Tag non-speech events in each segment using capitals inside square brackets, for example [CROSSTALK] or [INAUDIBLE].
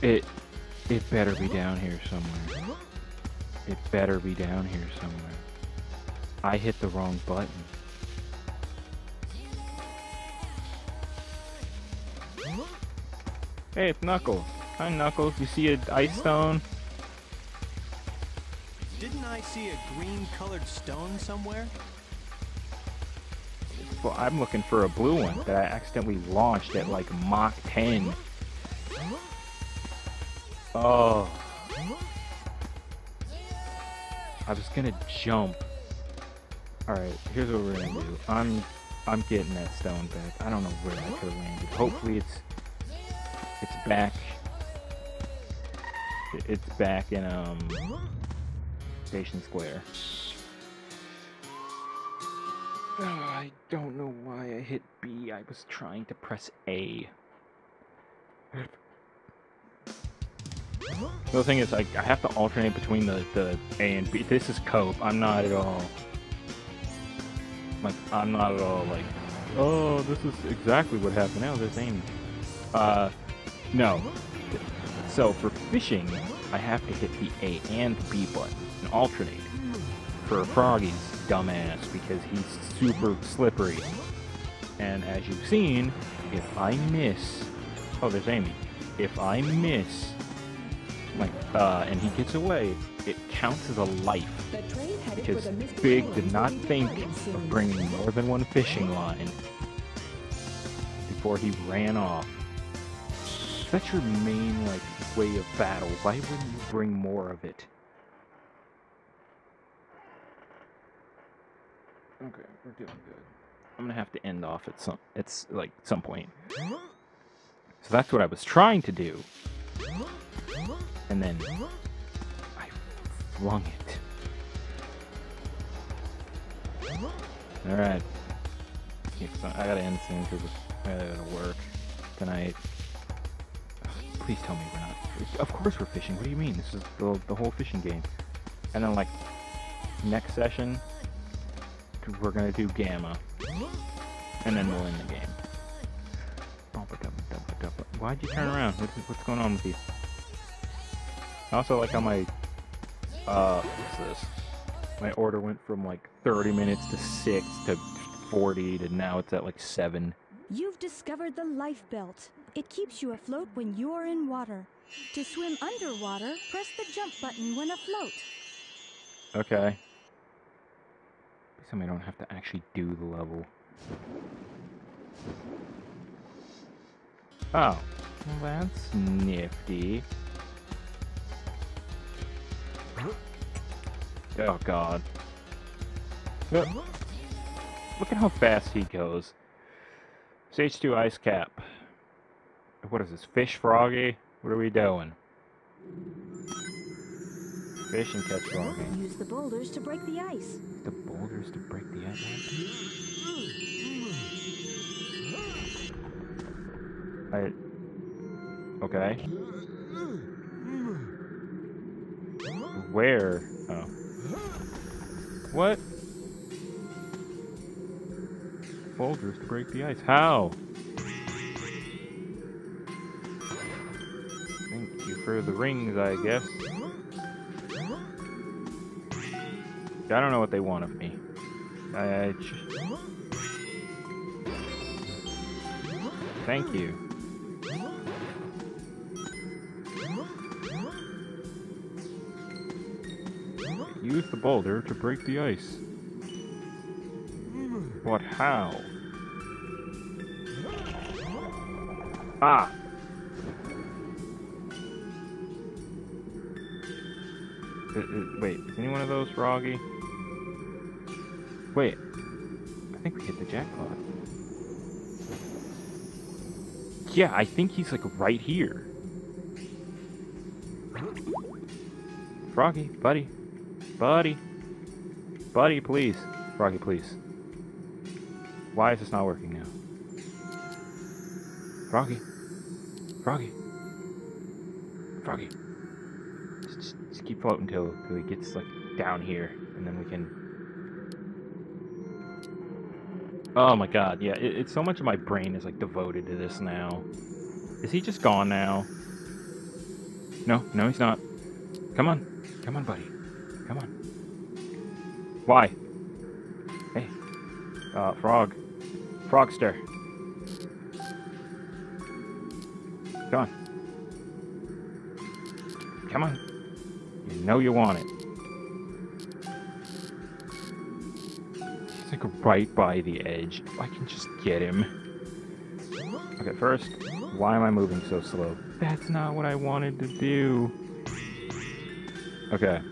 It it better be down here somewhere. It better be down here somewhere. I hit the wrong button. Hey, it's Knuckles. Hi, Knuckles. You see a ice stone? Didn't I see a green colored stone somewhere? Well, I'm looking for a blue one that I accidentally launched at like Mach 10. Oh. I was gonna jump. Alright, here's what we're gonna do. I'm I'm getting that stone back. I don't know where I could have landed. Hopefully it's it's back. It's back in um Station Square. Oh, [SIGHS] I don't know why I hit B. I was trying to press A. The thing is, I, I have to alternate between the, the A and B. This is cope. I'm not at all... Like, I'm not at all like, oh, this is exactly what happened. Now there's Amy. Uh, no. So for fishing, I have to hit the A and B button and alternate. For Froggy's dumbass because he's super slippery. And as you've seen, if I miss, oh, there's Amy. If I miss, like, uh, and he gets away, it counts as a life. Because Big did not think of bringing more than one fishing line before he ran off. That's your main, like, way of battle, why wouldn't you bring more of it? Okay, we're doing good. I'm gonna have to end off at some, it's like some point. So that's what I was trying to do. And then I flung it. Alright. I gotta end soon because I gotta work tonight. Please tell me we're not. Of course we're fishing. What do you mean? This is the, the whole fishing game. And then, like, next session, we're gonna do Gamma. And then we'll end the game. Why'd you turn around? What's, what's going on with you? I also like how my, uh, what's this? My order went from like 30 minutes to 6 to 40 to now it's at like 7. You've discovered the life belt. It keeps you afloat when you're in water. To swim underwater, press the jump button when afloat. Okay. Somebody don't have to actually do the level. Oh. That's nifty. Oh god. Look at how fast he goes. Stage 2 ice cap. What is this? Fish froggy? What are we doing? Fish and catch froggy. Use the boulders to break the ice. The boulders to break the ice? Mm. I... Okay. Where? Oh. What? Boulders to break the ice. How? Thank you for the rings, I guess. I don't know what they want of me. I, I Thank you. The boulder to break the ice. But how? Ah! Uh, uh, wait, is any one of those froggy? Wait. I think we hit the jackpot. Yeah, I think he's like right here. Froggy, buddy. Buddy. Buddy, please. Froggy, please. Why is this not working now? Froggy. Froggy. Froggy. Just, just keep floating till, till he gets like down here, and then we can Oh my god, yeah, it, it's so much of my brain is like devoted to this now. Is he just gone now? No, no, he's not. Come on. Come on, buddy. Come on. Why? Hey. Uh, frog. Frogster. Come on. Come on. You know you want it. He's like right by the edge. If I can just get him. Okay, first, why am I moving so slow? That's not what I wanted to do. Okay.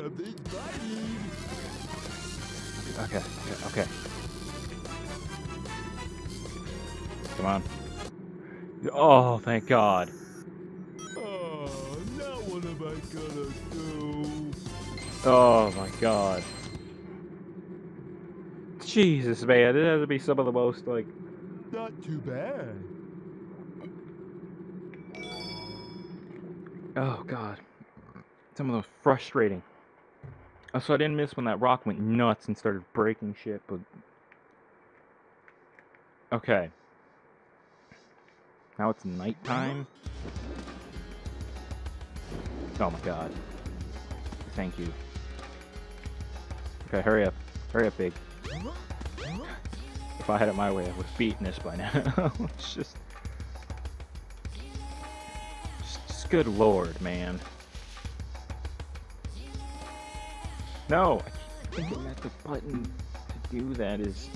Something's biting. Okay, okay, okay. Come on. Oh, thank God. Oh, now what am I gonna do? Oh my God. Jesus, man, this has to be some of the most like. Not too bad. Oh God. Some of those frustrating. Also, I didn't miss when that rock went nuts and started breaking shit, but. Okay. Now it's nighttime. Oh my god. Thank you. Okay, hurry up. Hurry up, big. If I had it my way, I would have beaten this by now. [LAUGHS] it's just, just. Just good lord, man. No! I keep thinking that the button to do that is.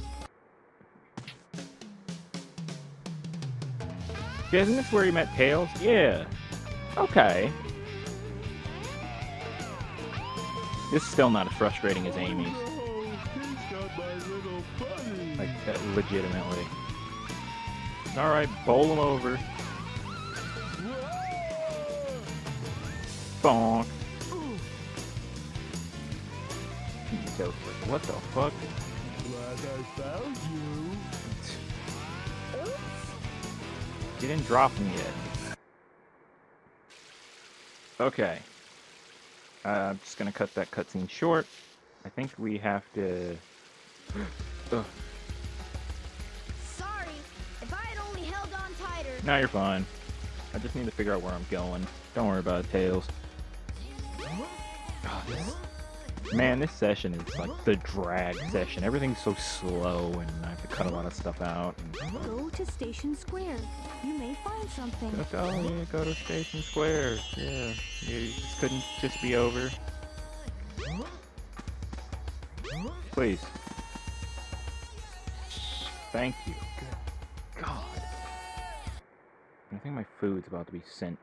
Isn't this where he met Tails? Yeah. Okay. This is still not as frustrating as Amy's. He's got my little buddy. Like, legitimately. Alright, bowl him over. Bonk. So, what the fuck? Glad I found you. You didn't drop him yet. Okay. Uh, I'm just gonna cut that cutscene short. I think we have to. [GASPS] Ugh. Sorry. If I had only held on tighter. Now you're fine. I just need to figure out where I'm going. Don't worry about it, Tails. Oh, this- Man, this session is like the drag session. Everything's so slow, and I have to cut a lot of stuff out. And... Go to Station Square. You may find something. Just, oh, yeah, go to Station Square. Yeah, you just couldn't just be over. Please. Thank you. Good God. I think my food's about to be sent,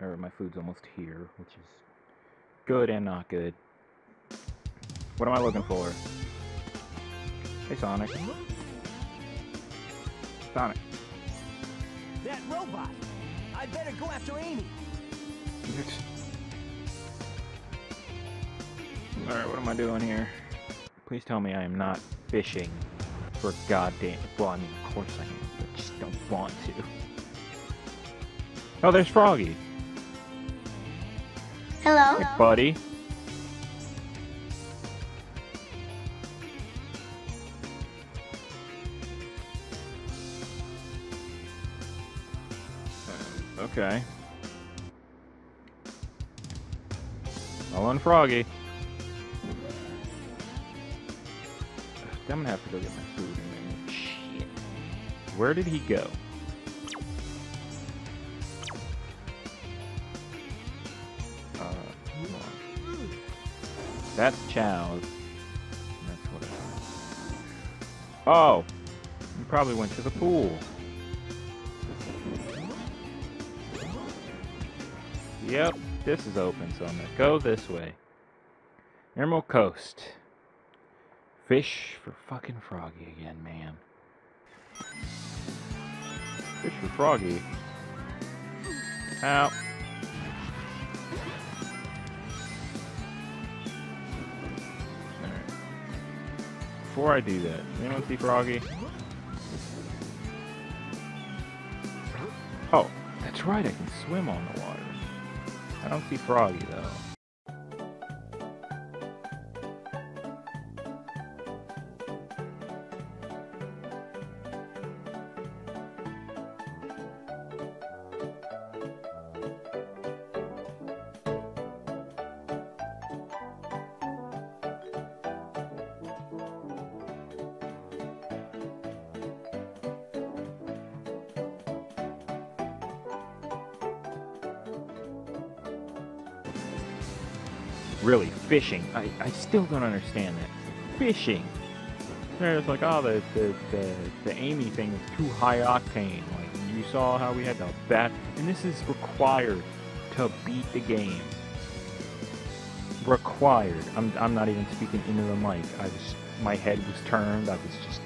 or my food's almost here, which is good and not good. What am I looking for? Hey, Sonic. Sonic. That robot! I better go after Amy! Alright, what am I doing here? Please tell me I am not fishing for goddamn. Well, I mean, of course I am, but just don't want to. Oh, there's Froggy. Hello? Hey, buddy. Okay. All on Froggy. I'm gonna have to go get my food in. Shit. Where did he go? Uh. That's Chao's. That's what. Oh! He probably went to the pool. Yep, this is open, so I'm gonna go this way. Emerald Coast. Fish for fucking Froggy again, man. Fish for Froggy. Ow. Alright. Before I do that, anyone see Froggy? Oh, that's right, I can swim on the water. I don't see Froggy though. Really, fishing. I, I still don't understand that. Fishing. There's like, oh, the, the, the, the Amy thing is too high octane. Like, you saw how we had to bat. And this is required to beat the game. Required. I'm, I'm not even speaking into the mic. I was, my head was turned. I was just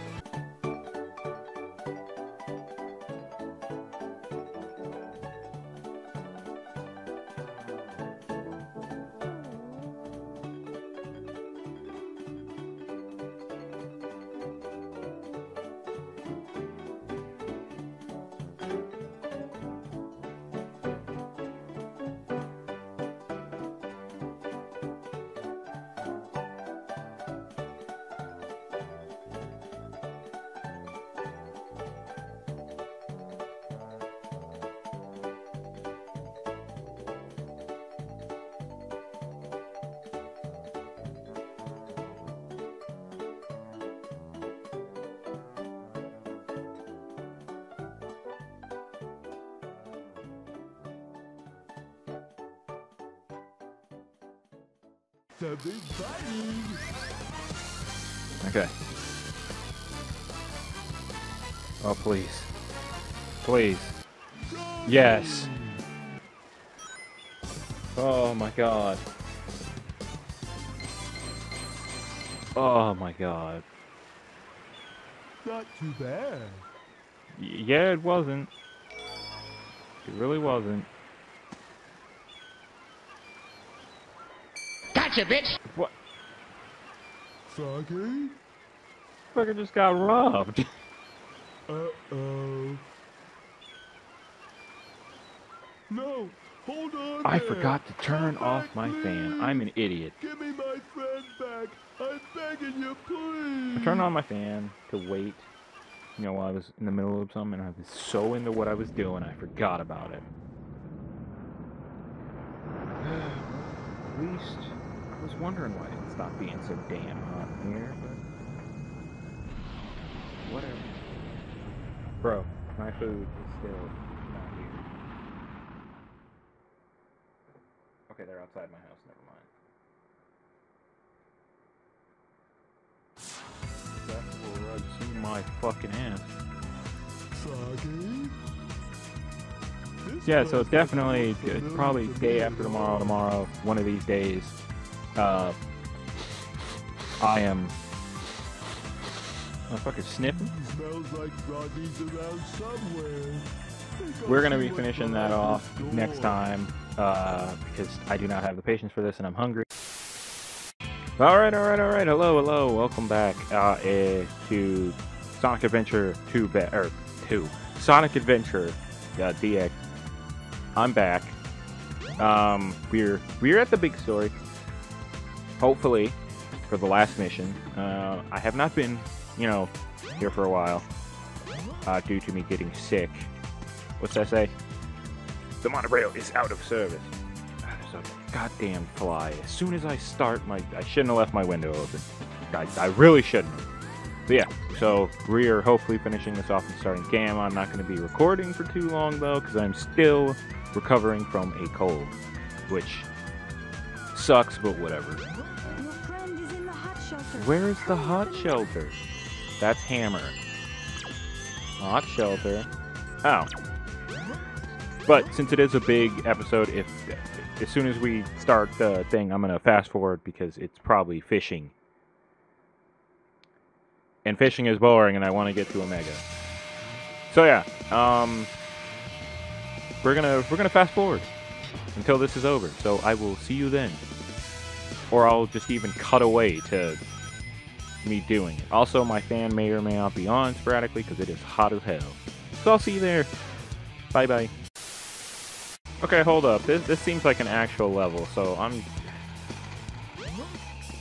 Okay. Oh, please. Please. Yes. Oh my god. Oh my god. Not too bad. Y- yeah, it wasn't. It really wasn't. Gotcha, bitch! What? Froggy? Fucker just got robbed. [LAUGHS] Uh-oh. No! Hold on I there. forgot to turn Come off back, my fan. I'm an idiot. Give me my friend back. I'm begging you, please. I turned on my fan to wait, you know, while I was in the middle of something, and I was so into what I was doing, I forgot about it. [SIGHS] At least, I was wondering why it stopped being so damn hot in here, but whatever. Bro, my food is still not here. Okay, they're outside my house, never mind. That's where I've seen my fucking ass. This Yeah, so must definitely, it's probably day after tomorrow, tomorrow, one of these days. Uh, I am. Motherfucker sniffing. Smells like Froggy's around somewhere. We're gonna be finishing that off next time, uh, because I do not have the patience for this and I'm hungry. Alright, alright, alright, hello, hello, welcome back, uh, eh, to Sonic Adventure 2, ba- er, 2, Sonic Adventure, uh, DX. I'm back. Um, we're, we're at the big story. Hopefully, for the last mission. Uh, I have not been, you know, here for a while, uh, due to me getting sick. What's that say? The monorail is out of service. There's a goddamn fly. As soon as I start my, I shouldn't have left my window open. I, I really shouldn't. But yeah, so we are hopefully finishing this off and starting game. I'm not going to be recording for too long though, because I'm still recovering from a cold, which sucks, but whatever. Your friend is in the hot shelter. Where is the hot shelter? That's Hammer. Hot shelter. Oh. But since it is a big episode, if as soon as we start the thing, I'm gonna fast forward because it's probably fishing. And fishing is boring, and I want to get to Omega. So yeah, um, we're gonna we're gonna fast forward until this is over. So I will see you then, or I'll just even cut away to me doing it. Also, my fan may or may not be on sporadically because it is hot as hell. So I'll see you there. Bye bye. Okay, hold up. This this seems like an actual level, so I'm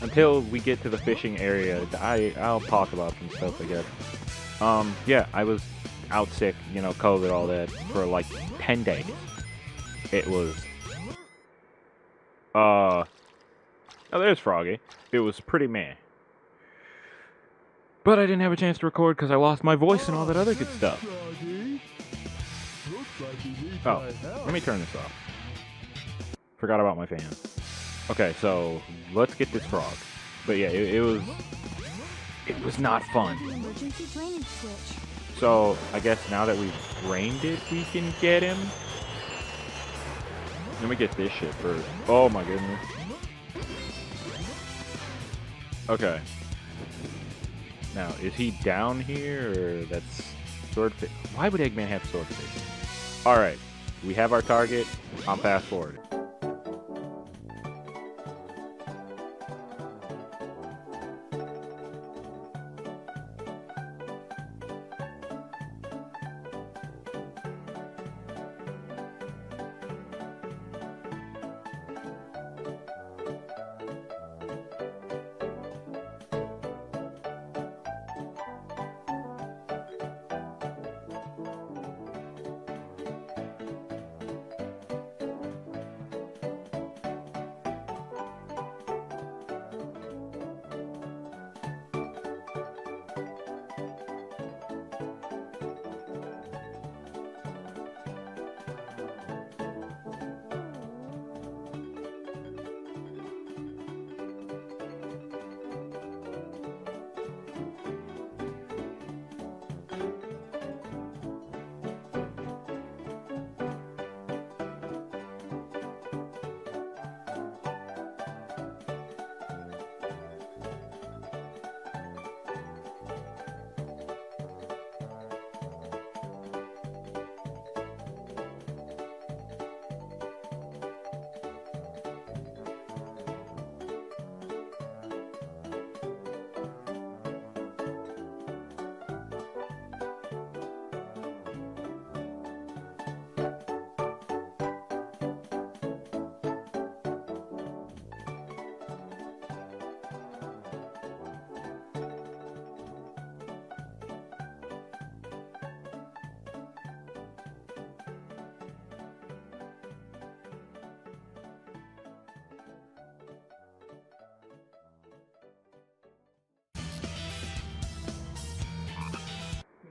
until we get to the fishing area, I I'll talk about some stuff, I guess. Um, yeah, I was out sick, you know, COVID, all that, for like ten days. It was. Uh. Oh, there's Froggy. It was pretty meh. But I didn't have a chance to record because I lost my voice and all that other good stuff. Froggy. Looks like you need Oh, let me turn this off. Forgot about my fan. Okay, so let's get this frog. But yeah, it, it was it was not fun. The emergency drainage switch. So I guess now that we've drained it, we can get him. Let me get this shit first. Oh my goodness. Okay. Now, is he down here or that's swordfish? Why would Eggman have swordfish? Alright, we have our target. I'm fast forward.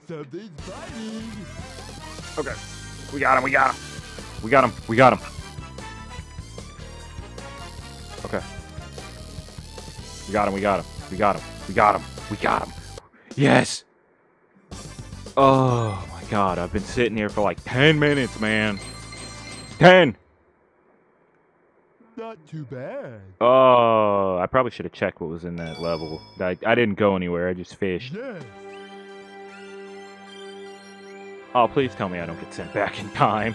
Something's biting. Okay. We got him, we got him. We got him, we got him. Okay. We got him, we got him. We got him. We got him. We got him. Yes! Oh my god, I've been sitting here for like 10 minutes, man. 10! Not too bad. Oh, I probably should have checked what was in that level. I, I didn't go anywhere, I just fished. Yes. Oh, please tell me I don't get sent back in time.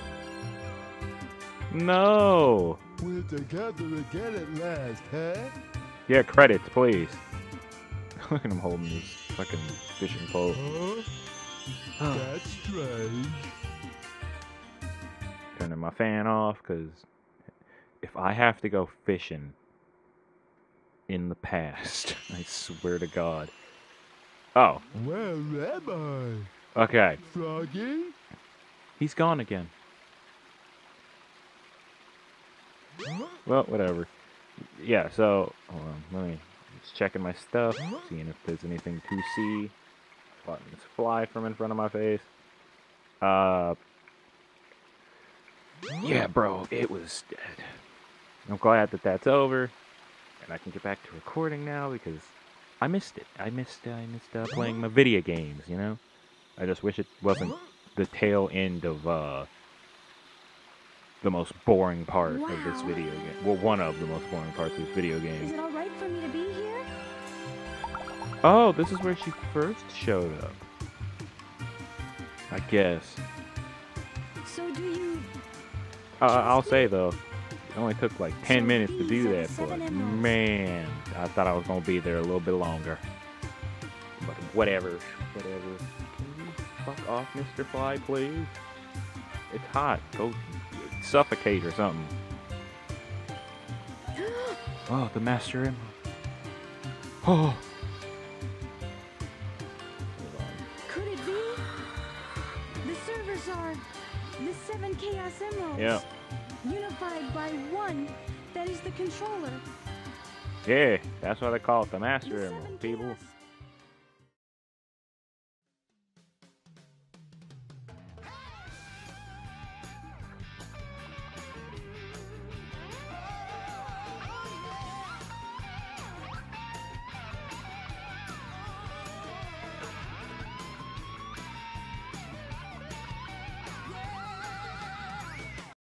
No! We're together again at last, huh? Yeah, credits, please. [LAUGHS] Look at him holding this fucking fishing pole. Huh? That's strange. Turning my fan off, because if I have to go fishing in the past, [LAUGHS] I swear to God. Oh, Where am okay. Froggy? He's gone again. well, whatever. Yeah, so hold on, let me just checking my stuff, seeing if there's anything to see. Buttons fly from in front of my face. Uh, yeah, bro, it was. Dead. I'm glad that that's over, and I can get back to recording now because I missed it. I missed. I missed uh, playing my video games. You know, I just wish it wasn't the tail end of uh, the most boring part of this video game. Well, one of the most boring parts of this video game. Is it alright for me to be here? Oh, this is where she first showed up. I guess. So do you Uh, I'll say though, it only took like 10 So minutes to do that, but man, I thought I was gonna be there a little bit longer. But whatever, whatever. Can you fuck off, Mr. Fly, please? It's hot. Go suffocate or something. [GASPS] Oh, the Master Emerald. Oh. Hold on. could it be? The servers are the seven chaos emeralds. Yeah. Unified by one that is the controller. Yeah, that's why they call it the Master The Emerald, people. chaos